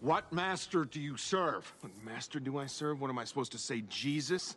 What master do you serve? What master do I serve? What am I supposed to say, Jesus?